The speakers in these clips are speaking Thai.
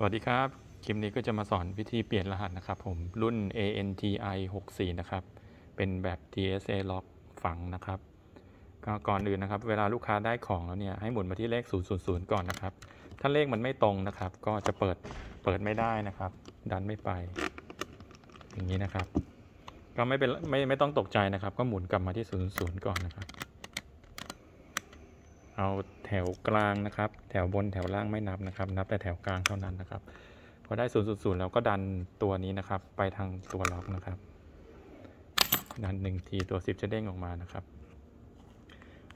สวัสดีครับ คลิปนี้ก็จะมาสอนวิธีเปลี่ยนรหัสนะครับผมรุ่น ANTI 64นะครับ เป็นแบบ TSA lock ฝังนะครับก็ก่อนอื่นนะครับ เวลาลูกค้าได้ของแล้วเนี่ยให้หมุนมาที่เลข 000 ก่อนนะครับ ถ้าเลขมันไม่ตรงนะครับ ก็จะเปิดเปิดไม่ได้นะครับ ดันไม่ไป อย่างนี้นะครับ ก็ไม่เป็นไม่ไม่ต้องตกใจนะครับ ก็หมุนกลับมาที่ 000 ก่อนนะครับ เอาแถวกลางนะครับ แถวบนแถวล่างไม่นับนะครับ นับแต่แถวกลางเท่านั้นนะครับ พอได้0 0 0แล้วก็ดันตัวนี้นะครับ ไปทางตัวล็อกนะครับ ดันหนึ่งทีตัว10จะเด้งออกมานะครับ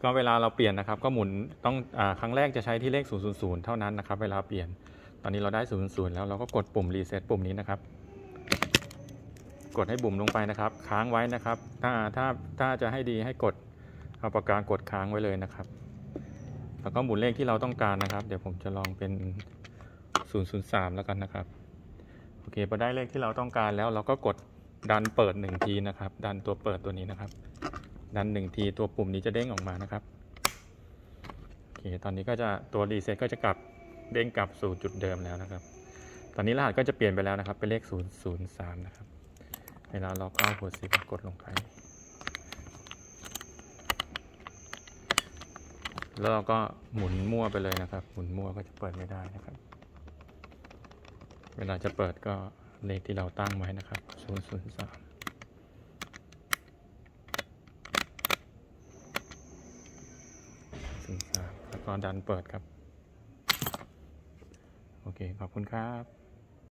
ก็เวลาเราเปลี่ยนนะครับ ก็หมุนต้องอครั้งแรกจะใช้ที่เลข0 0 0เท่านั้นนะครับ เวลาเปลี่ยน ตอนนี้เราได้0 0 0แล้วเราก็กดปุ่มรีเซ็ตปุ่มนี้นะครับกดให้บุ่มลงไปนะครับ ค้างไว้นะครับ ถ้าถ้าถ้าจะให้ดีให้กดเอาปากกากดค้างไว้เลยนะครับ แล้วก็หมุนเลขที่เราต้องการนะครับ เดี๋ยวผมจะลองเป็น 003 แล้วกันนะครับ โอเค พอได้เลขที่เราต้องการแล้วเราก็กดดันเปิดหนึ่งทีนะครับ ดันตัวเปิดตัวนี้นะครับ ดันหนึ่งทีตัวปุ่มนี้จะเด้งออกมานะครับ โอเค ตอนนี้ก็จะตัวรีเซ็ตก็จะกลับเด้งกลับสู่จุดเดิมแล้วนะครับ ตอนนี้รหัสก็จะเปลี่ยนไปแล้วนะครับ เป็นเลข 003 นะครับ เวลาเราก็หัวสิบกดลงไป แล้วเราก็หมุนมั่วไปเลยนะครับ หมุนมั่วก็จะเปิดไม่ได้นะครับ เวลาจะเปิดก็เลขที่เราตั้งไว้นะครับ 003 03แล้วก็ดันเปิดครับ โอเค ขอบคุณครับ